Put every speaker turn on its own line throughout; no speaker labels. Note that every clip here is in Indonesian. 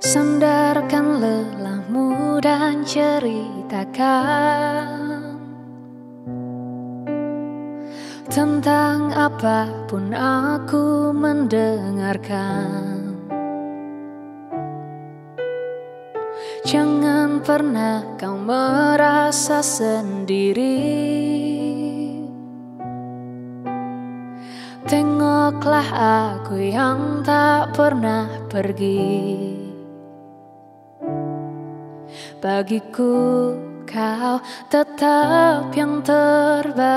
Sandarkan lelahmu dan ceritakan. Tentang apa pun aku mendengarkan. Jangan pernah kau merasa sendiri. Tengoklah aku yang tak pernah pergi Bagiku kau tetap yang terbaik.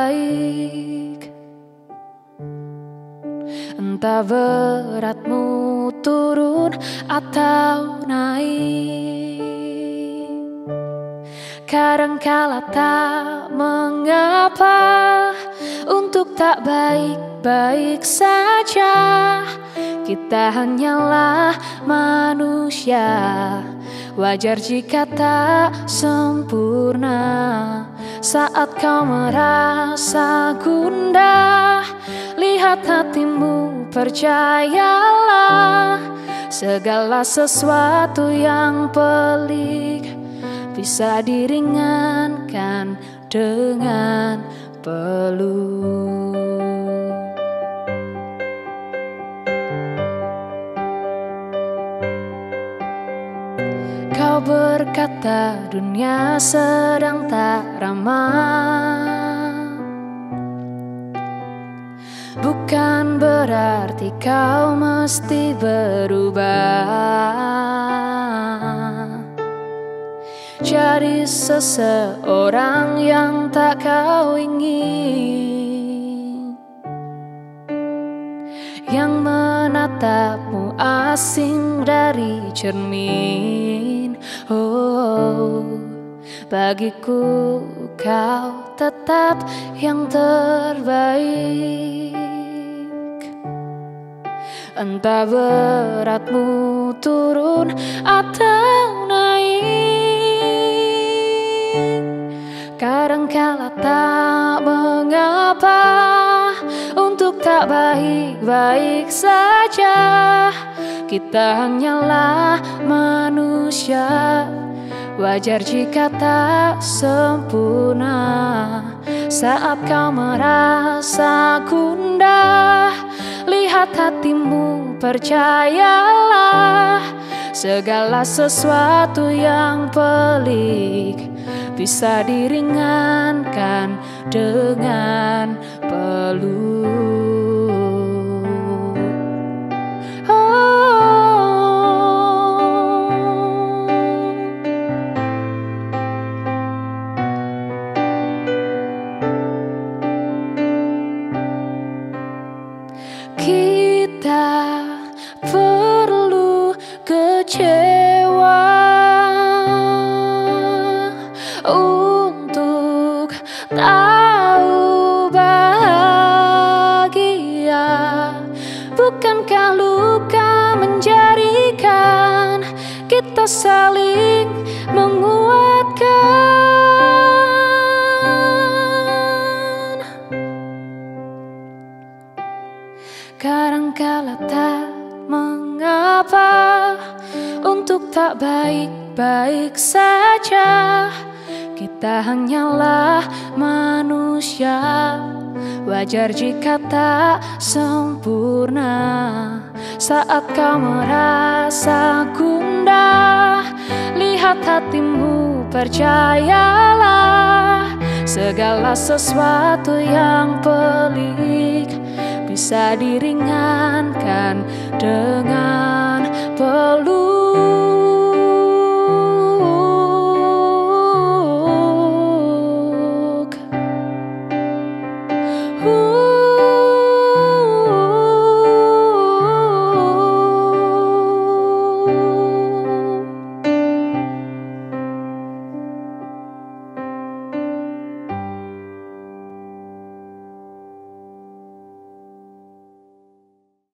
Entah beratmu turun atau naik. Kadangkala tak mengapa Untuk tak baik-baik saja Kita hanyalah manusia Wajar jika tak sempurna. Saat kau merasa gundah Lihat hatimu percayalah. Segala sesuatu yang pelik Bisa diringankan dengan peluk Kau berkata dunia sedang tak ramah. Bukan berarti kau mesti berubah. Jadi seseorang yang tak kau ingin. Yang menatapmu asing dari cermin Oh, bagiku kau tetap yang terbaik. Entah beratmu turun atau naik baik-baik saja. Kita hanyalah manusia. Wajar jika tak sempurna. Saat kau merasa gundah Lihat hatimu percayalah. Segala sesuatu yang pelik Bisa diringankan dengan kecewa untuk tahu kadangkala tak mengapa untuk tak baik-baik saja Kita hanyalah manusia. Wajar jika tak sempurna Saat kau merasa gundah Lihat hatimu percayalah Segala sesuatu yang pelik Bisa diringankan dengan peluk